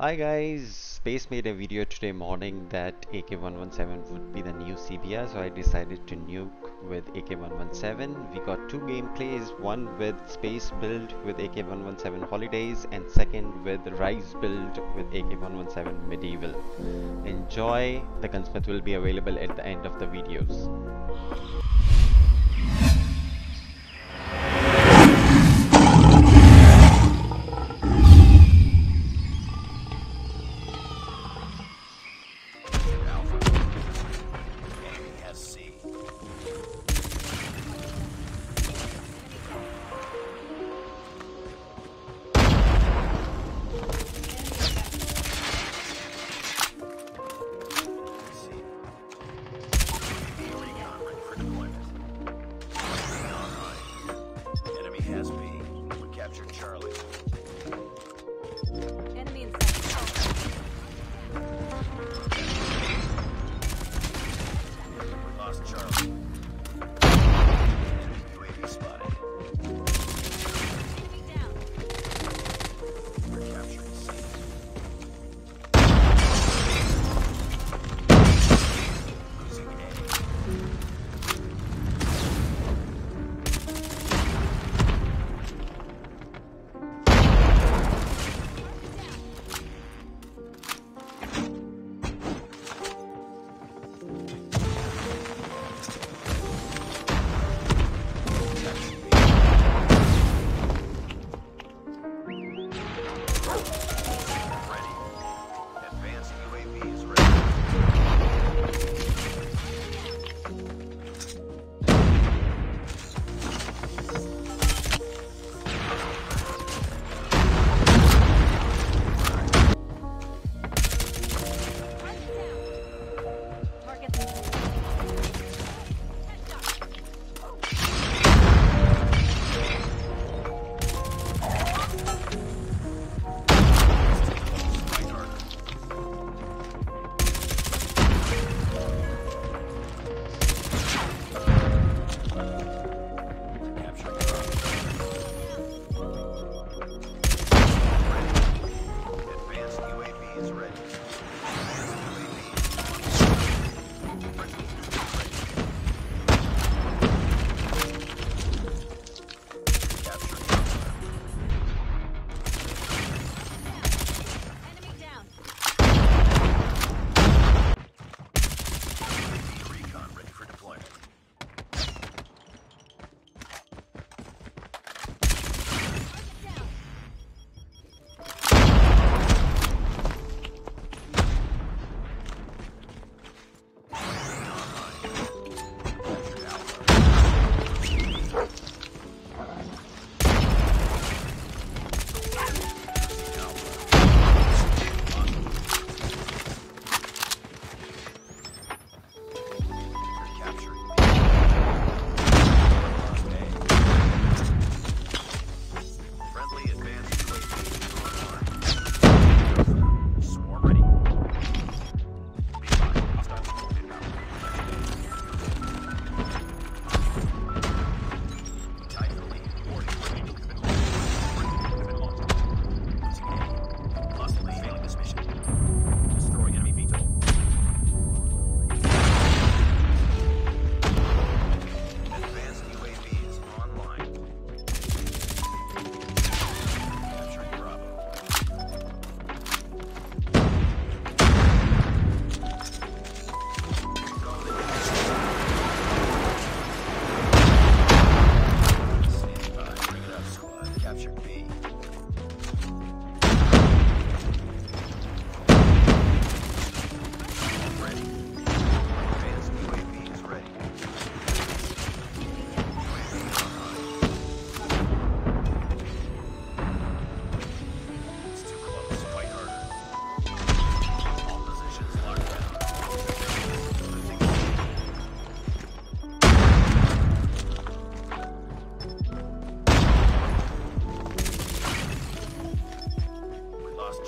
Hi guys, Space made a video today morning that AK-117 would be the new CBR so I decided to nuke with AK-117. We got two gameplays, one with Space build with AK-117 Holidays and second with Rye's build with AK-117 Medieval. Enjoy, the gunsmith will be available at the end of the videos. has. Captured Charlie.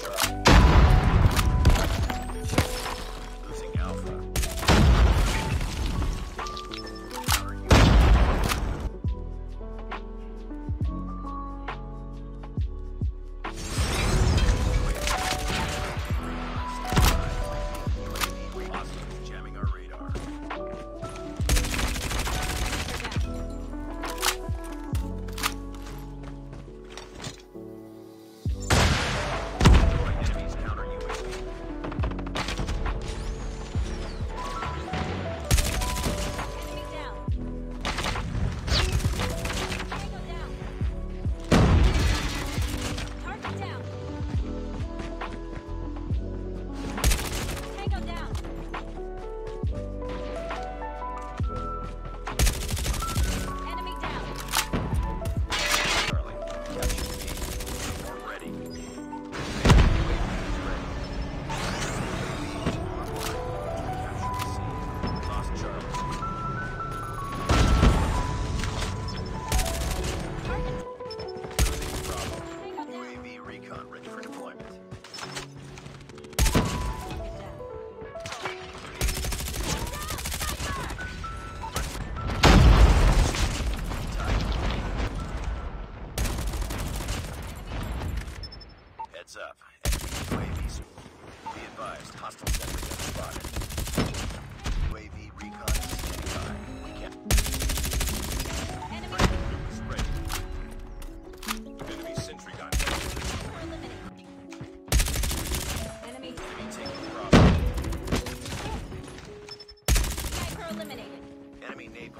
Bye.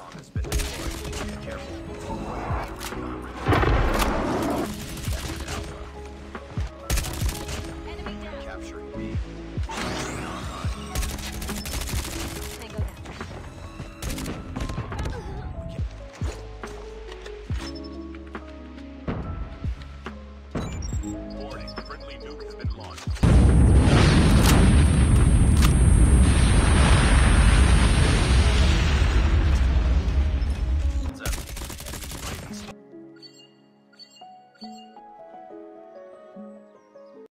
bomb has been deployed. Be careful.